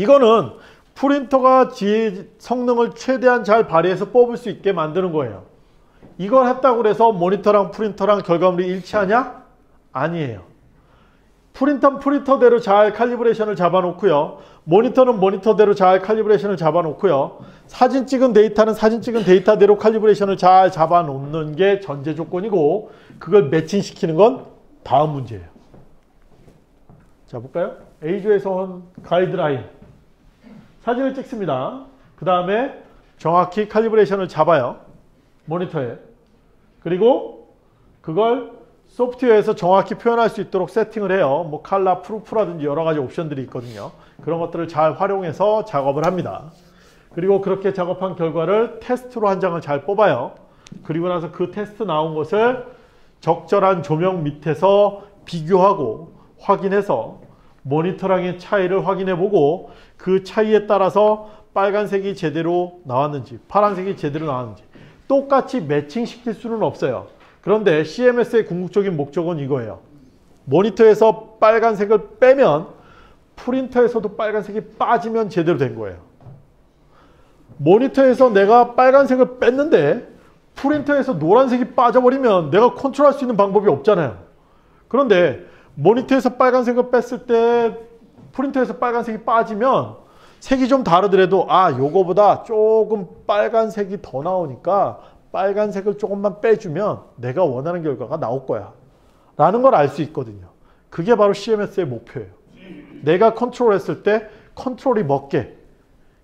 이거는 프린터가 지혜 성능을 최대한 잘 발휘해서 뽑을 수 있게 만드는 거예요. 이걸 했다고 해서 모니터랑 프린터랑 결과물이 일치하냐? 아니에요. 프린터는 프린터대로 잘 칼리브레이션을 잡아놓고요. 모니터는 모니터대로 잘 칼리브레이션을 잡아놓고요. 사진 찍은 데이터는 사진 찍은 데이터대로 칼리브레이션을 잘 잡아놓는 게 전제 조건이고 그걸 매칭시키는 건 다음 문제예요. 자 볼까요? EIZO에서 온 가이드라인 사진을 찍습니다. 그 다음에 정확히 칼리브레이션을 잡아요. 모니터에. 그리고 그걸 소프트웨어에서 정확히 표현할 수 있도록 세팅을 해요. 뭐 칼라, 프루프라든지 여러 가지 옵션들이 있거든요. 그런 것들을 잘 활용해서 작업을 합니다. 그리고 그렇게 작업한 결과를 테스트로 한 장을 잘 뽑아요. 그리고 나서 그 테스트 나온 것을 적절한 조명 밑에서 비교하고 확인해서 모니터랑의 차이를 확인해 보고 그 차이에 따라서 빨간색이 제대로 나왔는지 파란색이 제대로 나왔는지 똑같이 매칭시킬 수는 없어요. 그런데 CMS의 궁극적인 목적은 이거예요. 모니터에서 빨간색을 빼면 프린터에서도 빨간색이 빠지면 제대로 된 거예요. 모니터에서 내가 빨간색을 뺐는데 프린터에서 노란색이 빠져버리면 내가 컨트롤할 수 있는 방법이 없잖아요. 그런데 모니터에서 빨간색을 뺐을 때 프린터에서 빨간색이 빠지면 색이 좀 다르더라도 아 요거보다 조금 빨간색이 더 나오니까 빨간색을 조금만 빼주면 내가 원하는 결과가 나올 거야. 라는 걸 알 수 있거든요. 그게 바로 CMS의 목표예요. 내가 컨트롤 했을 때 컨트롤이 먹게.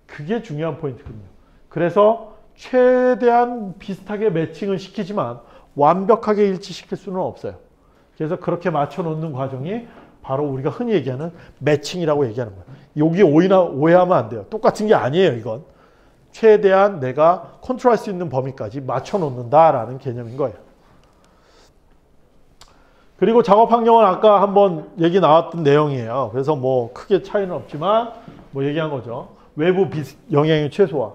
그게 중요한 포인트거든요. 그래서 최대한 비슷하게 매칭을 시키지만 완벽하게 일치시킬 수는 없어요 그래서 그렇게 맞춰 놓는 과정이 바로 우리가 흔히 얘기하는 매칭이라고 얘기하는 거예요. 여기 오해나, 오해하면 안 돼요. 똑같은 게 아니에요, 이건. 최대한 내가 컨트롤할 수 있는 범위까지 맞춰 놓는다라는 개념인 거예요. 그리고 작업 환경은 아까 한번 얘기 나왔던 내용이에요. 그래서 뭐 크게 차이는 없지만 뭐 얘기한 거죠. 외부 빛 영향의 최소화.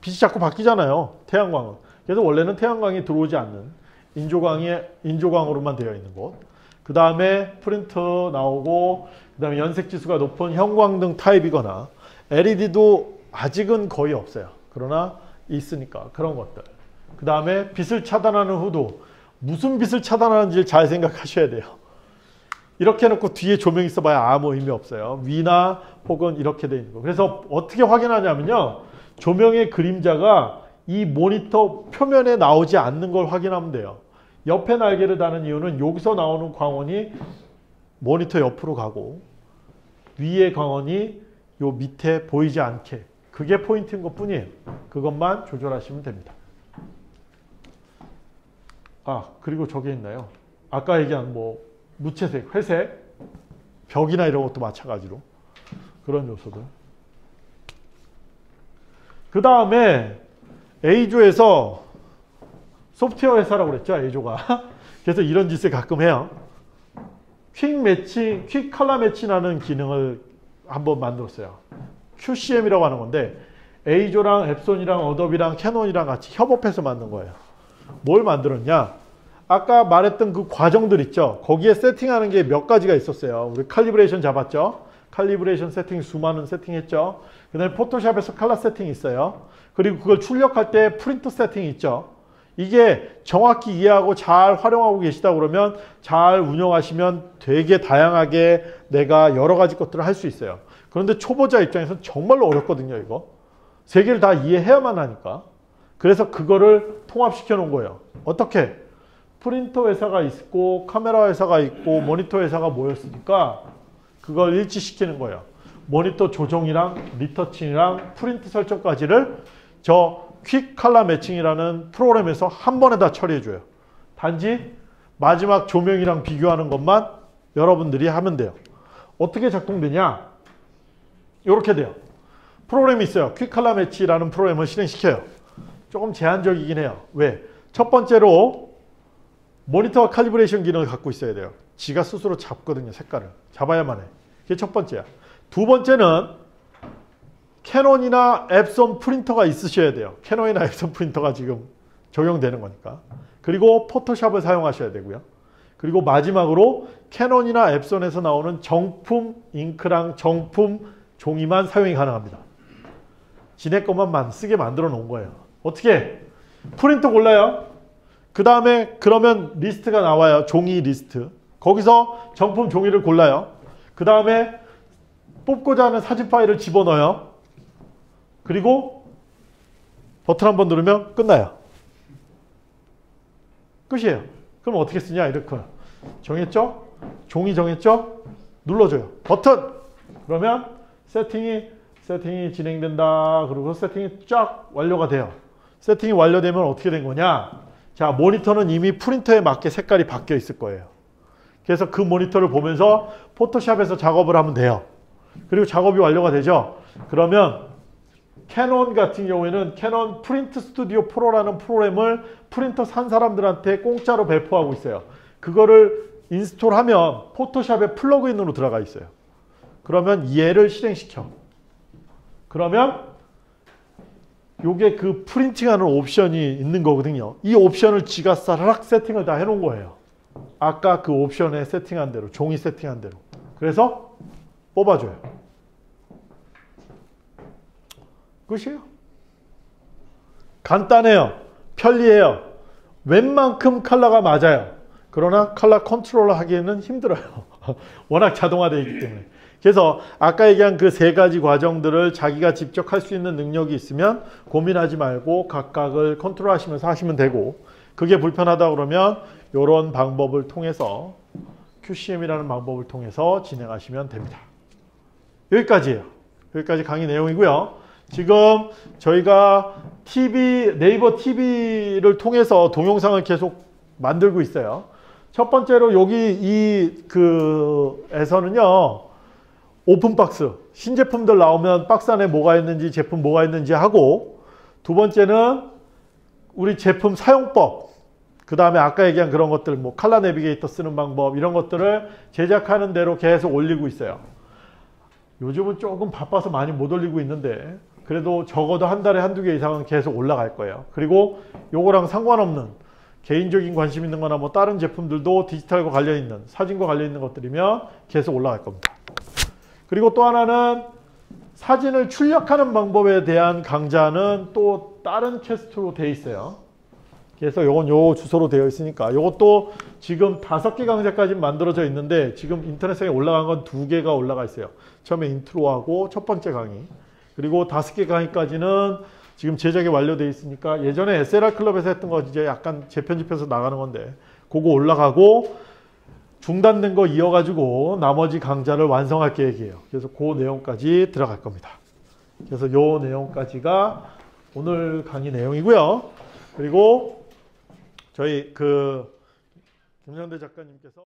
빛이 자꾸 바뀌잖아요. 태양광은. 그래서 원래는 태양광이 들어오지 않는 인조광이 인조광으로만 되어 있는 곳. 그 다음에 프린터 나오고 그 다음에 연색 지수가 높은 형광등 타입이거나 LED도 아직은 거의 없어요. 그러나 있으니까 그런 것들. 그 다음에 빛을 차단하는 후도 무슨 빛을 차단하는지 잘 생각하셔야 돼요. 이렇게 해놓고 뒤에 조명 있어봐야 아무 의미 없어요. 위나 혹은 이렇게 돼 있는 거. 그래서 어떻게 확인하냐면요. 조명의 그림자가 이 모니터 표면에 나오지 않는 걸 확인하면 돼요. 옆에 날개를 다는 이유는 여기서 나오는 광원이 모니터 옆으로 가고 위의 광원이 요 밑에 보이지 않게 그게 포인트인 것 뿐이에요. 그것만 조절하시면 됩니다. 아 그리고 저게 있나요? 아까 얘기한 뭐 무채색, 회색, 벽이나 이런 것도 마찬가지로 그런 요소들. 그 다음에 EIZO에서 소프트웨어 회사라고 그랬죠. EIZO가. 그래서 이런 짓을 가끔 해요. Quick Match, Quick Color Match라는 기능을 한번 만들었어요. QCM이라고 하는 건데 EIZO랑 엡손이랑 어도비랑 캐논이랑 같이 협업해서 만든 거예요. 뭘 만들었냐? 아까 말했던 그 과정들 있죠. 거기에 세팅하는 게 몇 가지가 있었어요. 우리 calibration 잡았죠. calibration 세팅 수많은 세팅했죠. 그 다음에 포토샵에서 칼라 세팅이 있어요. 그리고 그걸 출력할 때 프린트 세팅이 있죠. 이게 정확히 이해하고 잘 활용하고 계시다 그러면 잘 운영하시면 되게 다양하게 내가 여러 가지 것들을 할 수 있어요. 그런데 초보자 입장에서는 정말로 어렵거든요. 이거. 세 개를 다 이해해야만 하니까. 그래서 그거를 통합시켜 놓은 거예요. 어떻게? 프린터 회사가 있고 카메라 회사가 있고 모니터 회사가 모였으니까 그걸 일치시키는 거예요. 모니터 조정이랑 retouching이랑 프린트 설정까지를 저 퀵 칼라 매칭이라는 프로그램에서 한 번에 다 처리해줘요. 단지 마지막 조명이랑 비교하는 것만 여러분들이 하면 돼요. 어떻게 작동되냐? 이렇게 돼요. 프로그램이 있어요. 퀵 칼라 매치라는 프로그램을 실행시켜요. 조금 제한적이긴 해요. 왜? 첫 번째로 모니터 calibration 기능을 갖고 있어야 돼요. 지가 스스로 잡거든요. 색깔을. 잡아야만 해. 그게 첫 번째야. 두 번째는 캐논이나 엡손 프린터가 있으셔야 돼요. 캐논이나 엡손 프린터가 지금 적용되는 거니까. 그리고 포토샵을 사용하셔야 되고요. 그리고 마지막으로 캐논이나 엡손에서 나오는 정품 잉크랑 정품 종이만 사용이 가능합니다. 지네 것만 쓰게 만들어 놓은 거예요. 어떻게? 프린터 골라요. 그 다음에 그러면 리스트가 나와요. 종이 리스트. 거기서 정품 종이를 골라요. 그 다음에 뽑고자 하는 사진 파일을 집어넣어요. 그리고 버튼 한 번 누르면 끝나요. 끝이에요. 그럼 어떻게 쓰냐 이렇게 정했죠? 종이 정했죠? 눌러줘요. 버튼! 그러면 세팅이 세팅이 진행된다. 그리고 세팅이 쫙 완료가 돼요. 세팅이 완료되면 어떻게 된 거냐? 자, 모니터는 이미 프린터에 맞게 색깔이 바뀌어 있을 거예요. 그래서 그 모니터를 보면서 포토샵에서 작업을 하면 돼요. 그리고 작업이 완료가 되죠. 그러면 캐논 같은 경우에는 캐논 프린트 스튜디오 프로라는 프로그램을 프린터 산 사람들한테 공짜로 배포하고 있어요. 그거를 install하면 포토샵에 plug-in으로 들어가 있어요. 그러면 얘를 실행시켜. 그러면 요게 그 printing하는 옵션이 있는 거거든요. 이 옵션을 지가 사르락 세팅을 다 해놓은 거예요. 아까 그 옵션에 세팅한 대로, 종이 세팅한 대로. 그래서 뽑아줘요. 끝이에요. 간단해요. 편리해요. 웬만큼 컬러가 맞아요. 그러나 컬러 컨트롤 하기에는 힘들어요. 워낙 자동화되어 있기 때문에. 그래서 아까 얘기한 그 세 가지 과정들을 자기가 직접 할 수 있는 능력이 있으면 고민하지 말고 각각을 컨트롤 하시면서 하시면 되고 그게 불편하다 그러면 이런 방법을 통해서 QCM이라는 방법을 통해서 진행하시면 됩니다. 여기까지예요. 여기까지 강의 내용이고요. 지금 저희가 TV, 네이버 TV를 통해서 동영상을 계속 만들고 있어요. 첫 번째로 여기 이 그에서는요. 오픈박스, 신제품들 나오면 박스 안에 뭐가 있는지 제품 뭐가 있는지 하고 두 번째는 우리 제품 사용법 그 다음에 아까 얘기한 그런 것들 뭐 칼라 내비게이터 쓰는 방법 이런 것들을 제작하는 대로 계속 올리고 있어요. 요즘은 조금 바빠서 많이 못 올리고 있는데 그래도 적어도 한 달에 한두 개 이상은 계속 올라갈 거예요. 그리고 요거랑 상관없는 개인적인 관심 있는 거나 뭐 다른 제품들도 디지털과 관련 있는 사진과 관련 있는 것들이면 계속 올라갈 겁니다. 그리고 또 하나는 사진을 출력하는 방법에 대한 강좌는 또 다른 캐스트로 되어 있어요. 그래서 요건 요 주소로 되어 있으니까 요것도 지금 다섯 개 강좌까지 만들어져 있는데 지금 인터넷에 올라간 건 두 개가 올라가 있어요. 처음에 인트로하고 첫 번째 강의. 그리고 다섯 개 강의까지는 지금 제작이 완료되어 있으니까 예전에 SLR 클럽에서 했던 거 이제 약간 재편집해서 나가는 건데 그거 올라가고 중단된 거 이어가지고 나머지 강좌를 완성할 계획이에요. 그래서 그 내용까지 들어갈 겁니다. 그래서 요 내용까지가 오늘 강의 내용이고요. 그리고 저희 그 김영대 작가님께서